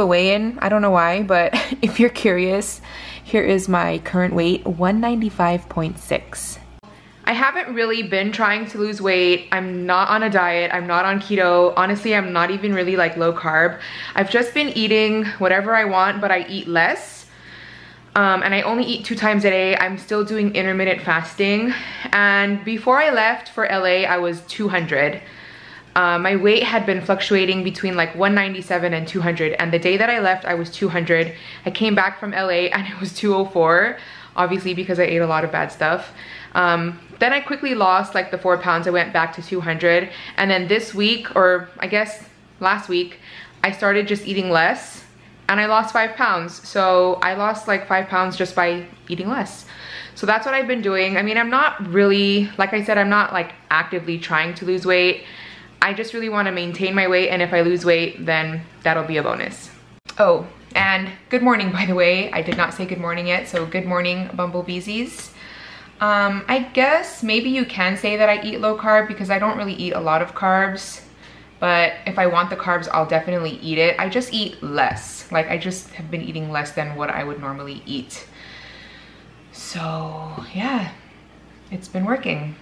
A weigh-in. I don't know why, but if you're curious, here is my current weight, 195.6. I haven't really been trying to lose weight. I'm not on a diet. I'm not on keto. Honestly, I'm not even really like low carb. I've just been eating whatever I want, but I eat less. Um, and I only eat two times a day. I'm still doing intermittent fasting. And before I left for LA, I was 200. Uh, my weight had been fluctuating between like 197 and 200 and the day that I left I was 200 I came back from LA and it was 204 obviously because I ate a lot of bad stuff. Um, then I quickly lost like the four pounds. I went back to 200 and then this week or I guess last week I started just eating less and I lost five pounds. So I lost like five pounds just by eating less. So that's what I've been doing. I mean I'm not really like I said I'm not like actively trying to lose weight I just really wanna maintain my weight and if I lose weight, then that'll be a bonus. Oh, and good morning, by the way. I did not say good morning yet, so good morning, bumblebeesies. Um, I guess maybe you can say that I eat low carb because I don't really eat a lot of carbs, but if I want the carbs, I'll definitely eat it. I just eat less. Like I just have been eating less than what I would normally eat. So yeah, it's been working.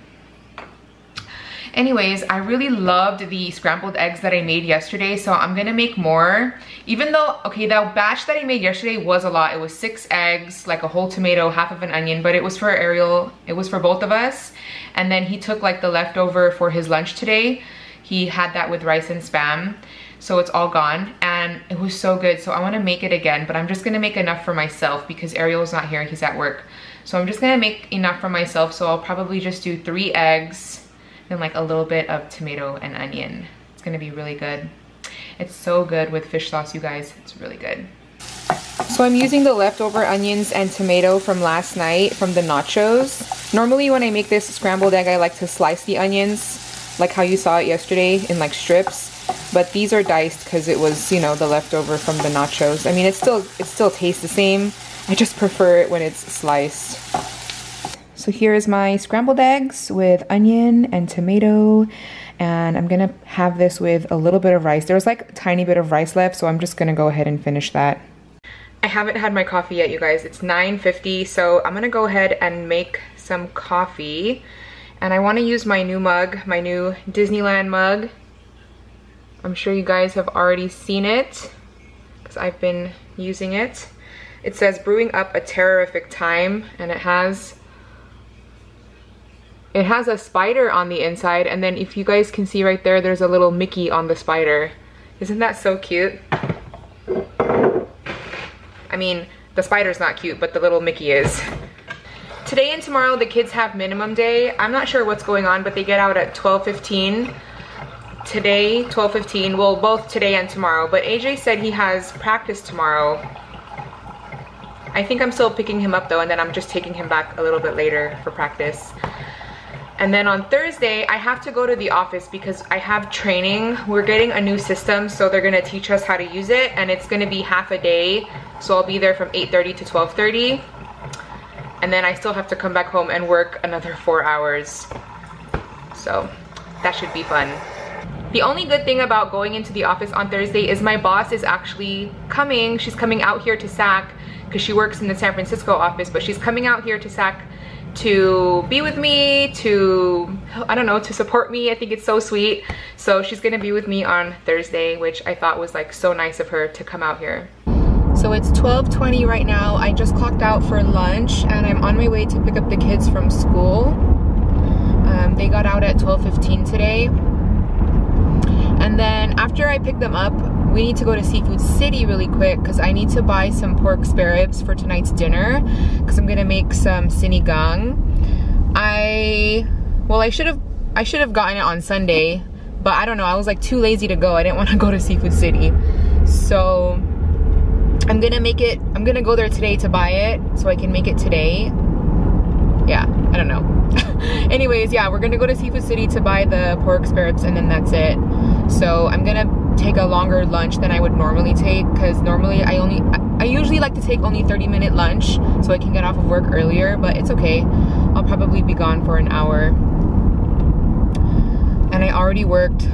Anyways, I really loved the scrambled eggs that I made yesterday, so I'm gonna make more. Even though, okay, that batch that I made yesterday was a lot. It was six eggs, like a whole tomato, half of an onion, but it was for Ariel, it was for both of us. And then he took like the leftover for his lunch today. He had that with rice and spam so it's all gone and it was so good so I want to make it again but I'm just gonna make enough for myself because Ariel's not here he's at work so I'm just gonna make enough for myself so I'll probably just do three eggs and like a little bit of tomato and onion. It's gonna be really good. It's so good with fish sauce, you guys. It's really good. So I'm using the leftover onions and tomato from last night from the nachos. Normally when I make this scrambled egg, I like to slice the onions like how you saw it yesterday in like strips. But these are diced because it was, you know, the leftover from the nachos. I mean, it still, it still tastes the same. I just prefer it when it's sliced. So here is my scrambled eggs with onion and tomato. And I'm gonna have this with a little bit of rice. There was like a tiny bit of rice left, so I'm just gonna go ahead and finish that. I haven't had my coffee yet, you guys. It's 9.50, so I'm gonna go ahead and make some coffee. And I wanna use my new mug, my new Disneyland mug. I'm sure you guys have already seen it, because I've been using it. It says brewing up a terrific time, and it has it has a spider on the inside and then if you guys can see right there, there's a little Mickey on the spider. Isn't that so cute? I mean, the spider's not cute, but the little Mickey is. Today and tomorrow, the kids have minimum day. I'm not sure what's going on, but they get out at 12.15. Today, 12.15, well, both today and tomorrow. But AJ said he has practice tomorrow. I think I'm still picking him up though, and then I'm just taking him back a little bit later for practice. And then on Thursday, I have to go to the office because I have training. We're getting a new system, so they're gonna teach us how to use it, and it's gonna be half a day. So I'll be there from 8.30 to 12.30. And then I still have to come back home and work another four hours. So that should be fun. The only good thing about going into the office on Thursday is my boss is actually coming. She's coming out here to SAC because she works in the San Francisco office, but she's coming out here to SAC to be with me, to, I don't know, to support me. I think it's so sweet. So she's gonna be with me on Thursday, which I thought was like so nice of her to come out here. So it's 12.20 right now. I just clocked out for lunch and I'm on my way to pick up the kids from school. Um, they got out at 12.15 today. And then after I pick them up, we need to go to Seafood City really quick because I need to buy some pork spare ribs for tonight's dinner because I'm gonna make some sinigang. I, well I should have, I should have gotten it on Sunday, but I don't know, I was like too lazy to go. I didn't want to go to Seafood City. So I'm gonna make it, I'm gonna go there today to buy it so I can make it today. Yeah, I don't know. Anyways, yeah, we're gonna go to Seafood City to buy the pork spare ribs and then that's it. So I'm gonna take a longer lunch than I would normally take because normally I only I usually like to take only 30 minute lunch so I can get off of work earlier but it's okay I'll probably be gone for an hour and I already worked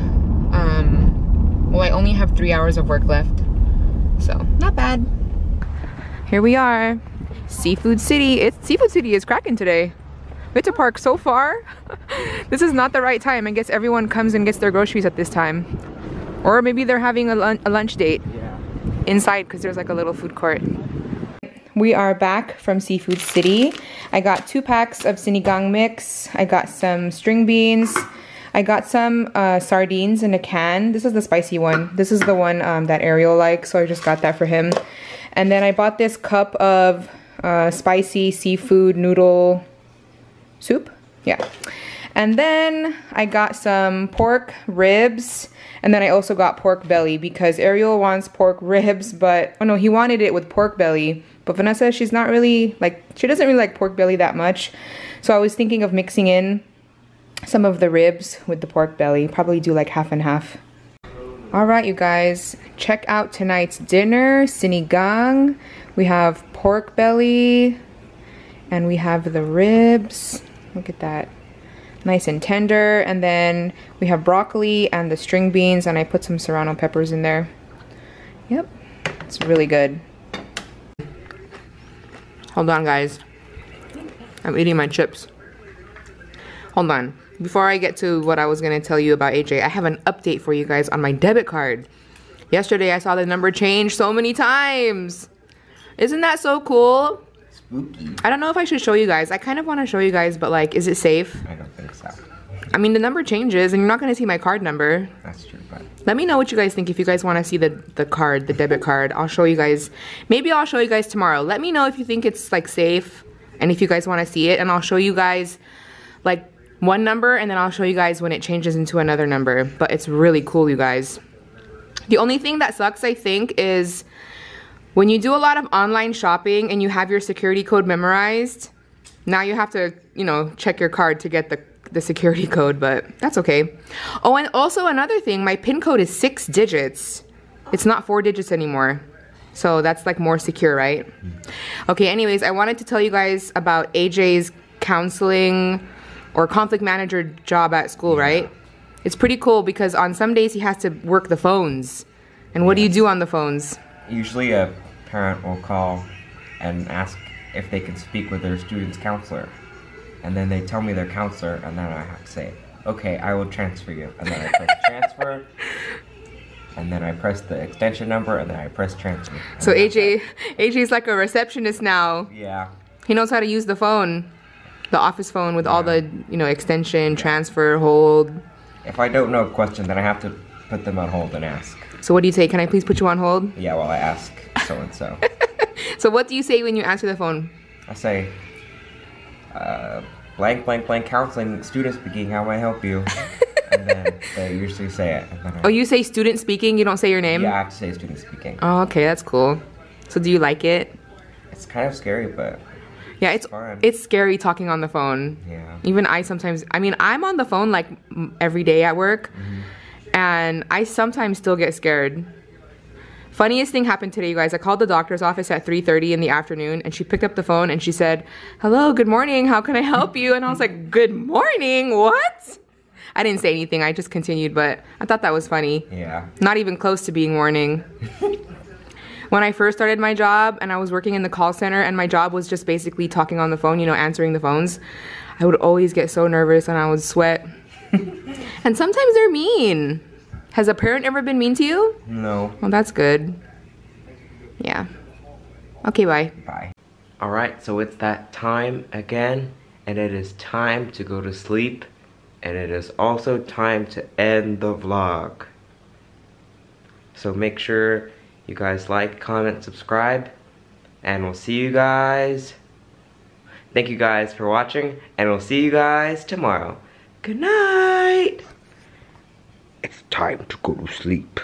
um well I only have three hours of work left So, not bad. Here we are. Seafood City. It's Seafood City is cracking today. We had to park so far. this is not the right time. I guess everyone comes and gets their groceries at this time. Or maybe they're having a, lun a lunch date yeah. inside because there's like a little food court. We are back from Seafood City. I got two packs of sinigang mix. I got some string beans. I got some uh, sardines in a can. This is the spicy one. This is the one um, that Ariel likes, so I just got that for him. And then I bought this cup of uh, spicy seafood noodle soup. Yeah. And then I got some pork ribs. And then I also got pork belly because Ariel wants pork ribs, but, oh no, he wanted it with pork belly. But Vanessa, she's not really, like, she doesn't really like pork belly that much. So I was thinking of mixing in some of the ribs with the pork belly. Probably do like half and half. All right, you guys, check out tonight's dinner, sinigang. We have pork belly and we have the ribs. Look at that. Nice and tender. And then we have broccoli and the string beans and I put some serrano peppers in there. Yep, it's really good. Hold on, guys. I'm eating my chips. Hold on. Before I get to what I was going to tell you about AJ, I have an update for you guys on my debit card. Yesterday, I saw the number change so many times. Isn't that so cool? Spooky. I don't know if I should show you guys. I kind of want to show you guys, but like, is it safe? I don't think so. I mean, the number changes and you're not going to see my card number. That's true, but... Let me know what you guys think if you guys want to see the, the card, the debit card. I'll show you guys. Maybe I'll show you guys tomorrow. Let me know if you think it's like safe and if you guys want to see it and I'll show you guys like one number and then I'll show you guys when it changes into another number. But it's really cool, you guys. The only thing that sucks, I think, is when you do a lot of online shopping and you have your security code memorized, now you have to, you know, check your card to get the, the security code, but that's okay. Oh, and also another thing, my PIN code is six digits. It's not four digits anymore. So that's like more secure, right? Hmm. Okay, anyways, I wanted to tell you guys about AJ's counseling or conflict manager job at school, yeah. right? It's pretty cool because on some days he has to work the phones. And what yes. do you do on the phones? Usually a parent will call and ask if they can speak with their student's counselor. And then they tell me their counselor, and then I have to say, okay, I will transfer you. And then I press transfer, and then I press the extension number, and then I press transfer. So AJ, AJ's like a receptionist now. Yeah. He knows how to use the phone the office phone with yeah. all the you know extension, transfer, hold. If I don't know a question, then I have to put them on hold and ask. So what do you say? Can I please put you on hold? Yeah, well I ask so and so. So what do you say when you answer the phone? I say, uh, blank, blank, blank counseling, student speaking, how may I help you? and then they usually say it. oh, you say student speaking, you don't say your name? Yeah, I have to say student speaking. Oh, okay, that's cool. So do you like it? It's kind of scary, but yeah, it's Fun. it's scary talking on the phone. Yeah. Even I sometimes. I mean, I'm on the phone like every day at work, mm-hmm. and I sometimes still get scared. Funniest thing happened today, you guys. I called the doctor's office at 3:30 in the afternoon, and she picked up the phone and she said, "Hello, good morning. How can I help you?" And I was like, "Good morning. What?" I didn't say anything. I just continued, but I thought that was funny. Yeah. Not even close to being warning. when I first started my job and I was working in the call center and my job was just basically talking on the phone, you know, answering the phones, I would always get so nervous and I would sweat. and sometimes they're mean. Has a parent ever been mean to you? No. Well, that's good. Yeah. Okay, bye. Bye. Alright, so it's that time again, and it is time to go to sleep, and it is also time to end the vlog. So make sure you guys like, comment, subscribe, and we'll see you guys. Thank you guys for watching, and we'll see you guys tomorrow. Good night. It's time to go to sleep.